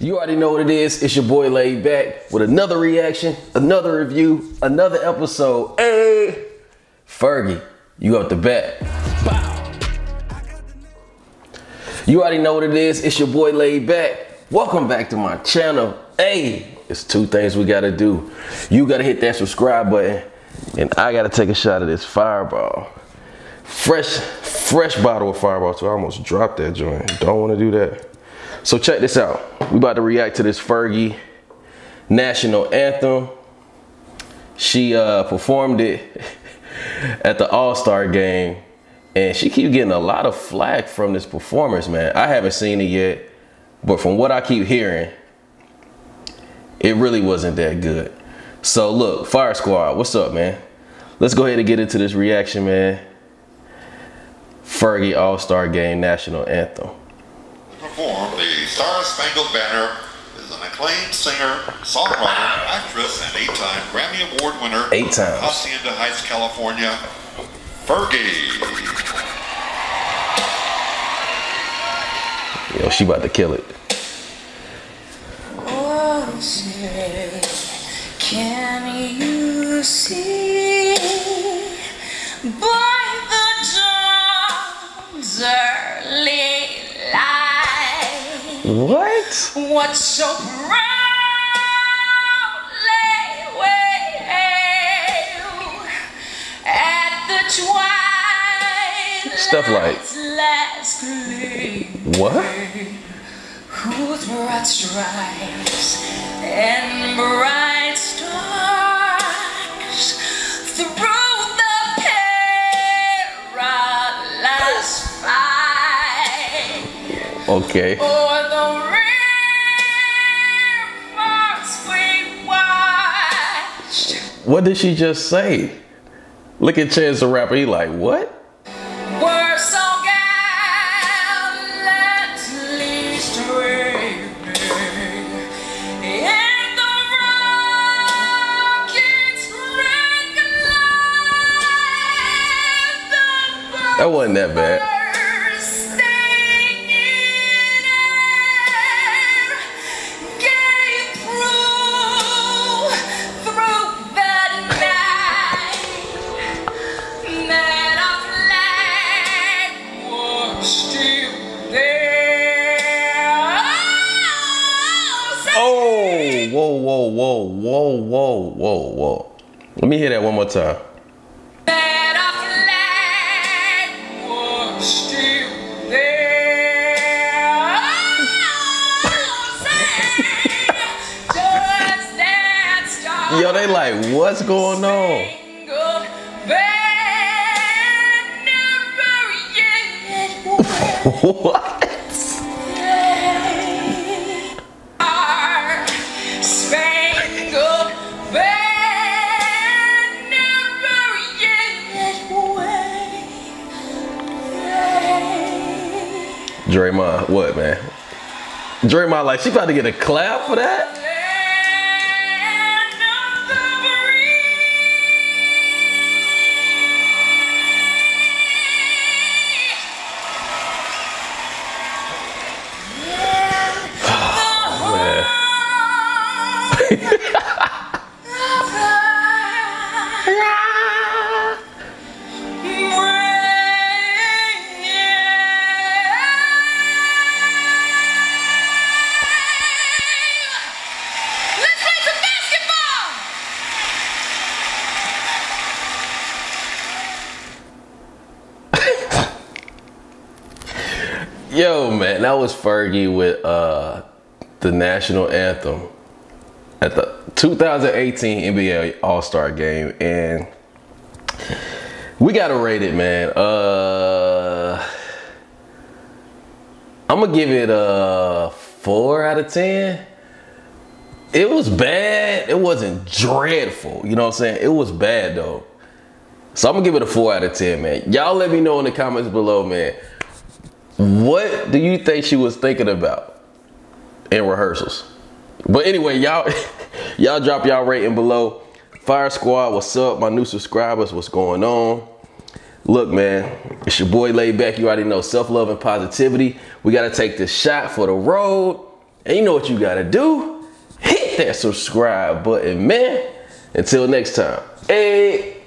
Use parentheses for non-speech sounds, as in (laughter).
You already know what it is. It's your boy LayedBak with another reaction, another review, another episode. Hey, Fergie, you up the bat. You already know what it is. It's your boy LayedBak. Welcome back to my channel. Hey, it's two things we gotta do. You gotta hit that subscribe button, and I gotta take a shot of this fireball. Fresh, fresh bottle of fireball, so I almost dropped that joint. Don't wanna do that. So check this out. We about to react to this Fergie national anthem. She uh, performed it (laughs) at the All-Star game and she keep getting a lot of flack from this performance, man. I haven't seen it yet, but from what I keep hearing, it really wasn't that good. So look, Fire Squad, what's up, man? Let's go ahead and get into this reaction, man. Fergie All-Star Game National Anthem. Perform the Star Spangled Banner is an acclaimed singer, songwriter, actress, and eight-time Grammy Award winner. Eight times. Hacienda Heights, California. Fergie. Yo, she about to kill it. Oh, say, can you see by What? what so proudly at the twilight's Stuff like- last gleam? What? whose broad stripes and bright stars through the perilous fight Okay. What did she just say? Look at Chance the Rapper. He like, what? were so gallantly streaming in the rocket's red glare. That wasn't that bad. Whoa, whoa, whoa, whoa, whoa, whoa, whoa. Let me hear that one more time. That our flag was still there. Just that star. Yo, they like, what's going on? Spangled banner yet What? Draymond, what, man? Draymond, like, she about to get a clap for that? Yo, man, that was Fergie with uh, the national anthem at the 2018 NBA All Star game. And we got to rate it, man. Uh, I'm to give it a four out of 10. It was bad. It wasn't dreadful. You know what I'm saying? It was bad, though. So I'm to give it a four out of 10, man. Y'all let me know in the comments below, man. What do you think she was thinking about in rehearsals? But anyway, y'all, (laughs) y'all drop y'all rating below. Fire Squad, what's up? My new subscribers, what's going on? Look, man, it's your boy LayedBak. You already know self love and positivity. We got to take this shot for the road. And you know what you gotta do? Hit that subscribe button, man. Until next time. Hey.